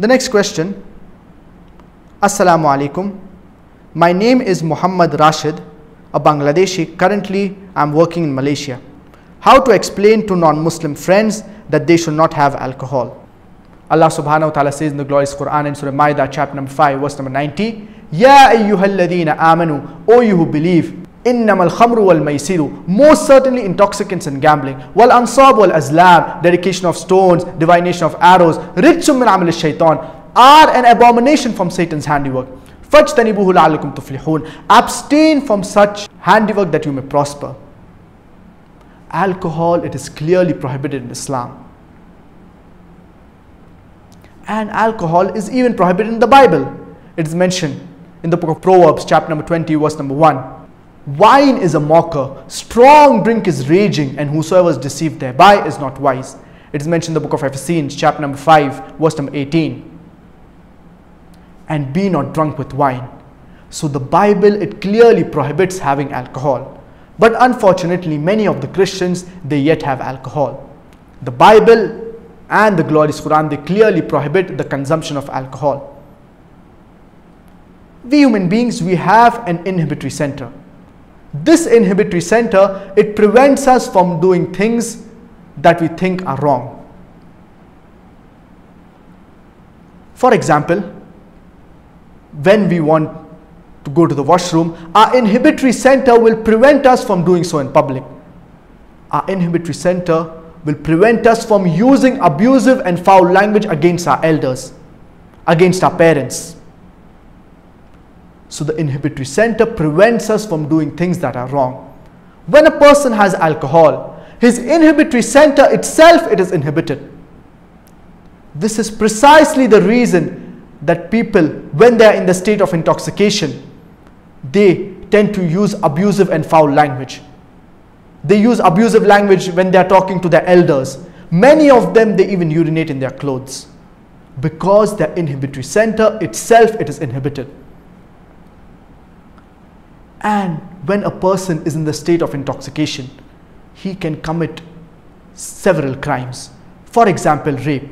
The next question Assalamu alaikum. My name is Muhammad Rashid, a Bangladeshi. Currently, I'm working in Malaysia. How to explain to non Muslim friends that they should not have alcohol? Allah subhanahu wa ta'ala says in the glorious Quran in Surah Ma'idah, chapter number 5, verse number 90, Ya ayyuhalladina amanu, O you who believe, إنما الخمر والميسر most certainly intoxicants and gambling والأنصاب والأزلام dedication of stones divination of arrows رجس من عمل الشيطان are an abomination from Satan's handiwork فاجتنبوه لعلكم تفلحون abstain from such handiwork that you may prosper alcohol it is clearly prohibited in Islam and alcohol is even prohibited in the Bible it is mentioned in the book of Proverbs chapter number 20 verse number 1 Wine is a mocker, strong drink is raging, and whosoever is deceived thereby is not wise. It is mentioned in the book of Ephesians, chapter number 5, verse number 18. And be not drunk with wine. So the Bible, it clearly prohibits having alcohol. But unfortunately, many of the Christians, they yet have alcohol. The Bible and the glorious Quran, they clearly prohibit the consumption of alcohol. We human beings, we have an inhibitory center this inhibitory center, it prevents us from doing things that we think are wrong. For example, when we want to go to the washroom, our inhibitory center will prevent us from doing so in public. Our inhibitory center will prevent us from using abusive and foul language against our elders, against our parents. So the inhibitory center prevents us from doing things that are wrong. When a person has alcohol, his inhibitory center itself it is inhibited. This is precisely the reason that people when they are in the state of intoxication, they tend to use abusive and foul language. They use abusive language when they are talking to their elders. Many of them they even urinate in their clothes because their inhibitory center itself it is inhibited. And when a person is in the state of intoxication, he can commit several crimes. For example, rape.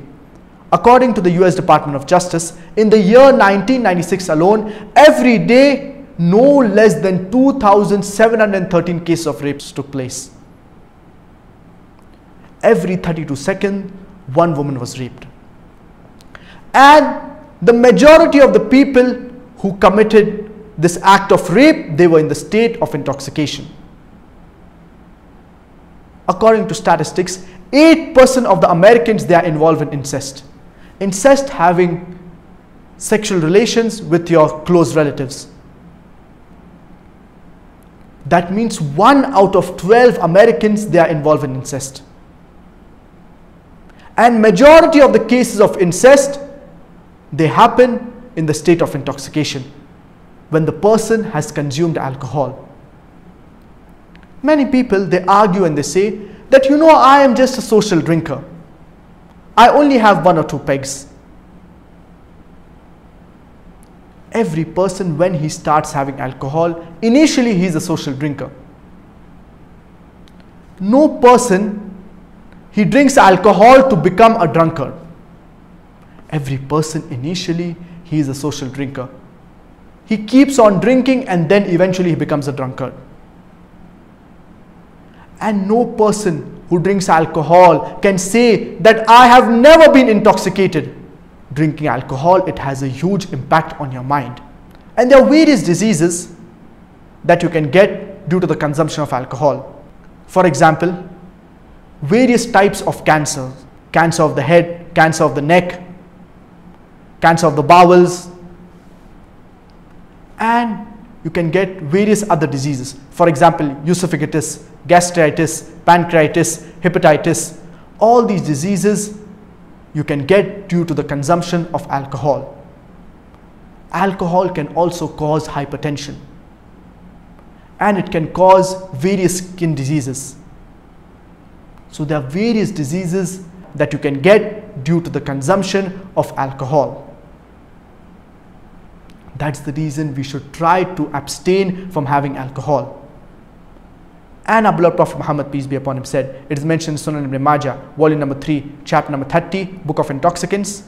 According to the US Department of Justice, in the year 1996 alone, every day no less than 2,713 cases of rapes took place. Every 32 seconds, one woman was raped. And the majority of the people who committed this act of rape, they were in the state of intoxication. According to statistics, 8% of the Americans they are involved in incest. Incest having sexual relations with your close relatives. That means 1 out of 12 Americans they are involved in incest. And majority of the cases of incest they happen in the state of intoxication when the person has consumed alcohol. Many people they argue and they say that you know I am just a social drinker. I only have one or two pegs. Every person when he starts having alcohol, initially he is a social drinker. No person he drinks alcohol to become a drunkard. Every person initially he is a social drinker he keeps on drinking and then eventually he becomes a drunkard. And no person who drinks alcohol can say that I have never been intoxicated. Drinking alcohol, it has a huge impact on your mind. And there are various diseases that you can get due to the consumption of alcohol. For example, various types of cancer cancer of the head, cancer of the neck, cancer of the bowels, and you can get various other diseases. For example, esophagitis, gastritis, pancreatitis, hepatitis. All these diseases you can get due to the consumption of alcohol. Alcohol can also cause hypertension and it can cause various skin diseases. So there are various diseases that you can get due to the consumption of alcohol. That's the reason we should try to abstain from having alcohol. And our beloved Prophet Muhammad, peace be upon him, said, it is mentioned in Sunan ibn Majah, volume number 3, chapter number 30, book of intoxicants.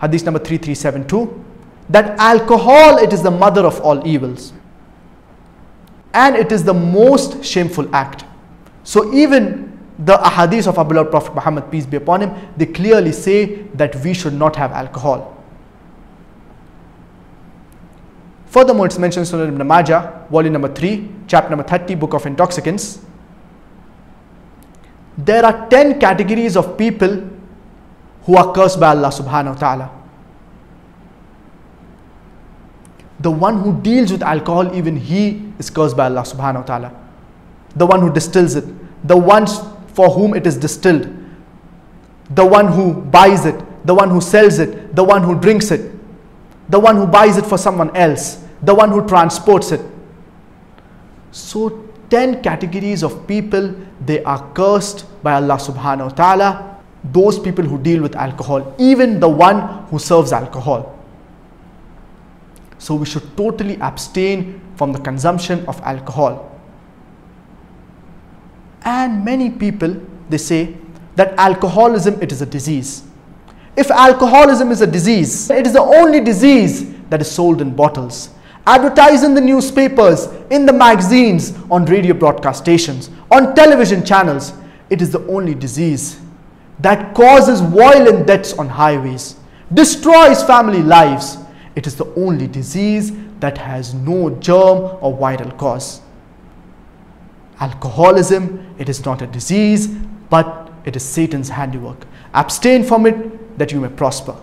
hadith number 3372, that alcohol it is the mother of all evils and it is the most shameful act. So even the ahadith of our beloved Prophet Muhammad, peace be upon him, they clearly say that we should not have alcohol. Furthermore, it's mentioned in Sunan ibn Majah, volume number 3, chapter number 30, book of intoxicants. There are 10 categories of people who are cursed by Allah subhanahu wa ta'ala. The one who deals with alcohol, even he is cursed by Allah subhanahu wa ta'ala. The one who distills it, the ones for whom it is distilled, the one who buys it, the one who sells it, the one who drinks it, the one who buys it for someone else, the one who transports it. So 10 categories of people, they are cursed by Allah subhanahu wa ta'ala. Those people who deal with alcohol, even the one who serves alcohol. So we should totally abstain from the consumption of alcohol. And many people, they say that alcoholism, it is a disease. If alcoholism is a disease, it is the only disease that is sold in bottles. Advertised in the newspapers, in the magazines, on radio broadcast stations, on television channels. It is the only disease that causes violent deaths on highways, destroys family lives. It is the only disease that has no germ or viral cause. Alcoholism, it is not a disease, but it is Satan's handiwork. Abstain from it that you may prosper.